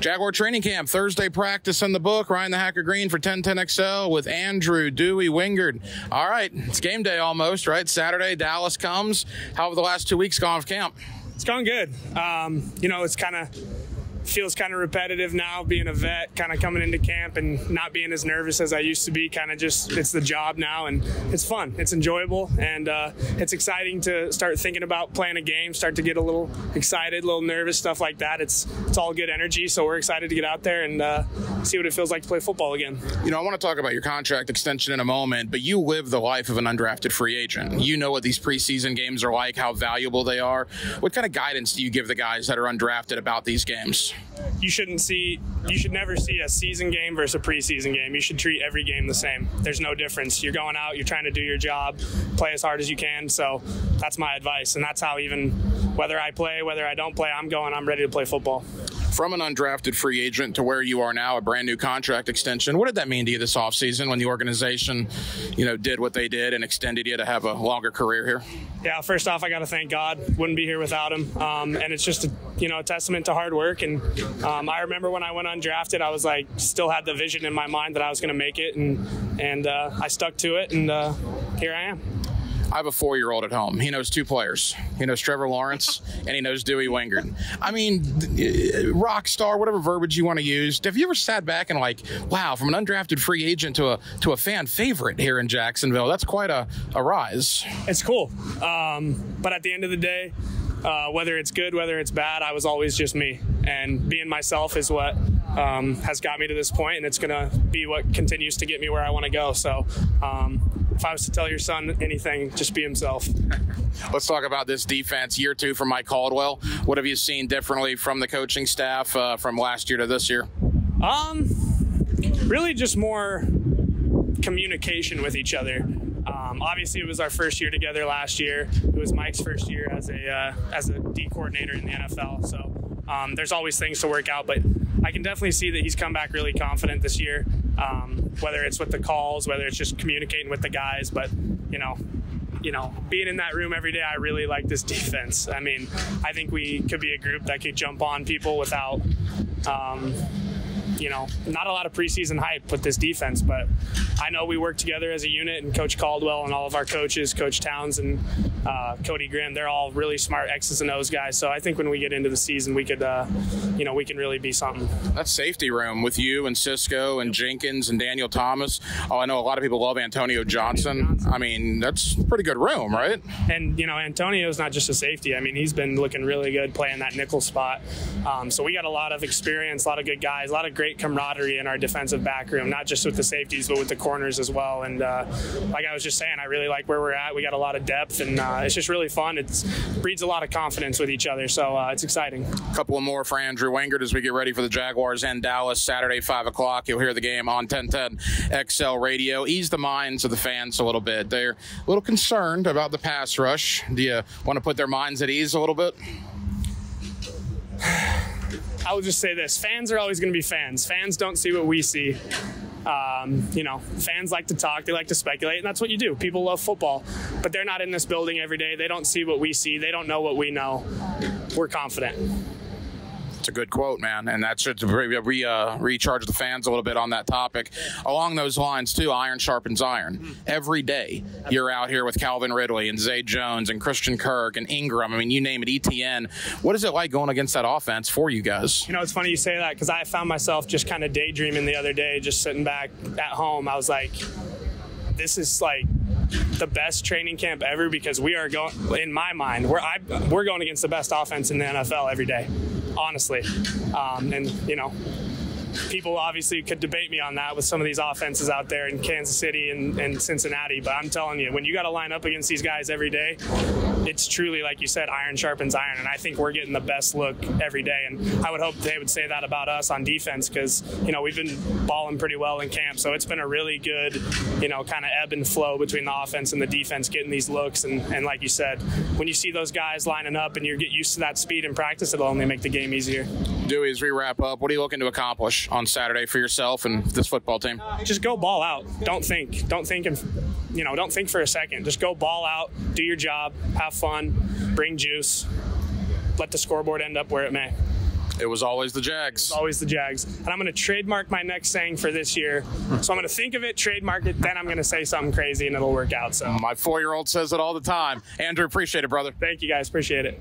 Jaguar training camp, Thursday practice in the book. Ryan the Hacker Green for 1010XL with Andrew Dewey Wingard. All right, it's game day almost, right? Saturday, Dallas comes. How have the last two weeks gone of camp? It's gone good. Um, you know, it's kind of feels kind of repetitive now being a vet kind of coming into camp and not being as nervous as i used to be kind of just it's the job now and it's fun. It's enjoyable and uh, it's exciting to start thinking about playing a game start to get a little excited a little nervous stuff like that. It's it's all good energy so we're excited to get out there and uh, see what it feels like to play football again. You know i want to talk about your contract extension in a moment but you live the life of an undrafted free agent. You know what these preseason games are like how valuable they are. What kind of guidance do you give the guys that are undrafted about these games you shouldn't see you should never see a season game versus a preseason game. You should treat every game the same. There's no difference. You're going out, you're trying to do your job, play as hard as you can. So that's my advice. And that's how even whether I play, whether I don't play, I'm going, I'm ready to play football from an undrafted free agent to where you are now, a brand new contract extension. What did that mean to you this offseason when the organization, you know, did what they did and extended you to have a longer career here? Yeah, first off, I got to thank God. Wouldn't be here without him. Um, and it's just a, you know, a testament to hard work. And um, I remember when I went undrafted, I was like, still had the vision in my mind that I was going to make it, and and uh, I stuck to it, and uh, here I am. I have a four year old at home. He knows two players. He knows Trevor Lawrence and he knows Dewey Wingard. I mean, rock star, whatever verbiage you want to use. Have you ever sat back and like, wow, from an undrafted free agent to a to a fan favorite here in Jacksonville? That's quite a, a rise. It's cool. Um, but at the end of the day, uh, whether it's good, whether it's bad, I was always just me. And being myself is what um, has got me to this point, and it's going to be what continues to get me where I want to go. So, um, if I was to tell your son anything, just be himself. Let's talk about this defense. Year two from Mike Caldwell. What have you seen differently from the coaching staff uh, from last year to this year? Um, really just more communication with each other. Um, obviously, it was our first year together last year. It was Mike's first year as a uh, as a D coordinator in the NFL. So um, there's always things to work out, but I can definitely see that he's come back really confident this year. Um, whether it's with the calls, whether it's just communicating with the guys, but you know, you know, being in that room every day, I really like this defense. I mean, I think we could be a group that could jump on people without, um, you know, not a lot of preseason hype with this defense, but I know we work together as a unit, and Coach Caldwell and all of our coaches, Coach Towns and uh, Cody Grimm, they're all really smart X's and O's guys. So I think when we get into the season, we could, uh, you know, we can really be something. That safety room with you and Cisco and Jenkins and Daniel Thomas. Oh, I know a lot of people love Antonio Johnson. I mean, that's pretty good room, right? And you know, Antonio's not just a safety. I mean, he's been looking really good playing that nickel spot. Um, so we got a lot of experience, a lot of good guys, a lot of great camaraderie in our defensive back room, not just with the safeties, but with the corners as well. And uh, like I was just saying, I really like where we're at. We got a lot of depth, and uh, it's just really fun. It breeds a lot of confidence with each other, so uh, it's exciting. A couple more for Andrew Wingard as we get ready for the Jaguars and Dallas Saturday, five o'clock. You'll hear the game on 1010 XL Radio. Ease the minds of the fans a little bit. They're a little concerned about the pass rush. Do you want to put their minds at ease a little bit? I will just say this fans are always going to be fans. Fans don't see what we see. Um, you know, fans like to talk, they like to speculate, and that's what you do. People love football, but they're not in this building every day. They don't see what we see, they don't know what we know. We're confident. It's a good quote, man, and that should re, re uh, recharge the fans a little bit on that topic. Along those lines, too, iron sharpens iron. Every day you're out here with Calvin Ridley and Zay Jones and Christian Kirk and Engram. I mean, you name it, ETN. What is it like going against that offense for you guys? You know, it's funny you say that because I found myself just kind of daydreaming the other day, just sitting back at home. I was like, this is like the best training camp ever because we are going in my mind we're I, we're going against the best offense in the NFL every day honestly. Um, and, you know, people obviously could debate me on that with some of these offenses out there in Kansas City and, and Cincinnati. But I'm telling you, when you got to line up against these guys every day, it's truly, like you said, iron sharpens iron. And I think we're getting the best look every day. And I would hope they would say that about us on defense because, you know, we've been balling pretty well in camp. So it's been a really good, you know, kind of ebb and flow between the offense and the defense getting these looks. And, and like you said, when you see those guys lining up and you get used to that speed in practice, it'll only make the game easier. Dewey, as we wrap up, what are you looking to accomplish on Saturday for yourself and this football team? Just go ball out. Don't think. Don't think and you know, don't think for a second. Just go ball out, do your job, have fun, bring juice, let the scoreboard end up where it may. It was always the Jags. always the Jags. And I'm going to trademark my next saying for this year. So I'm going to think of it, trademark it, then I'm going to say something crazy and it'll work out. So My four year old says it all the time. Andrew, appreciate it, brother. thank you guys. Appreciate it.